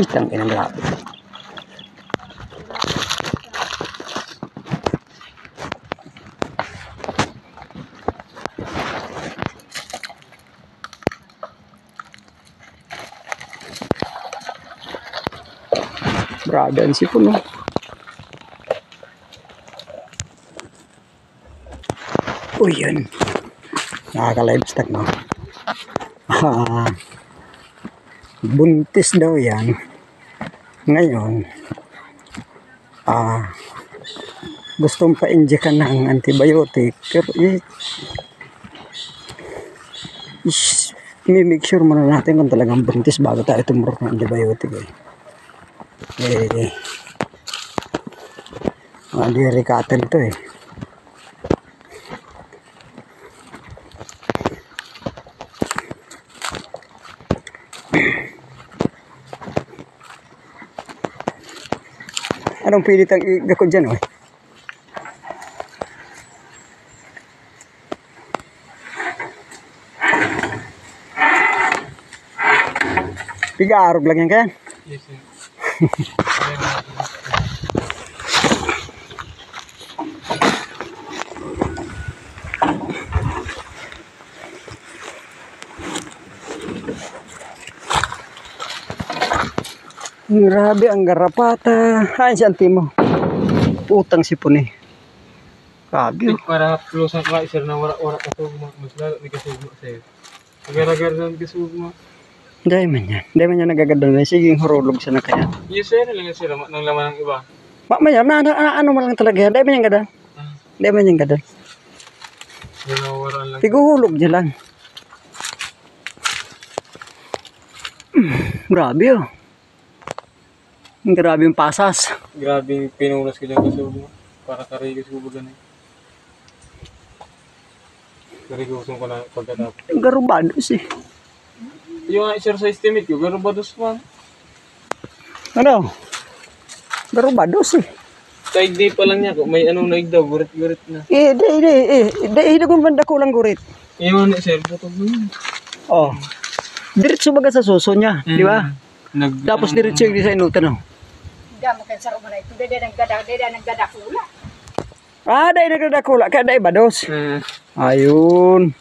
Itang inang grabe. Grabe ang sipon, no? Uy, yun. Nakaka-livestock, no? Ah, buntis daw yan. Ngayon, ah, gustong pa-injekan ng antibiotic. Pero, eh, is, make sure muna natin kung talagang buntis bago tayo tumurok ng antibiotic, eh. Eh, mga dairy cattle to, eh. Anong pilit ang igako dyan, oy? Piga-arog lang yan kaya? Yes, sir. Grabe ang garapata. Ay, si auntie mo. Utang si Pune. Grabe. Para plusan ka sir na wala wala ka to mas lalo ni kasugma sir. Agar-agar ng kasugma. Dahil man yan. Dahil man yan nagaganda na. Sige, hurulog siya na kaya. Yes sir, lang sir nang laman ng iba. Mamaya, na, na, na, ano mo lang talaga yan. Dahil man yan gada. Ah, Dahil man yan gada. Lang. Tiguhulog niya lang. Mm, grabe oh. Ang grabe yung pasas. Grabe yung pinunas ko dyan kasugma. Para karigos ko ba ganun. Karigusin ko na pagkatapos. Ang garubados eh. Yung exercise estimate ko, gano'n ba dos man? Ano? Garubados eh. Side day pa lang niya, kung may anong naig daw, gurit-gurit na. Eh, di, di, eh. Di, di, kung banda ko lang gurit. Iyon sir, butog mo yun. Oh. Diretso baga sa suso niya, di ba? Nag, Tapos diretso yung sa inutan oh. Dama kan sa rumah itu dede nang gada dede nang gada kula. Ah, dahil nagdadakula. Kaya dahil bados. Eh, Ayun.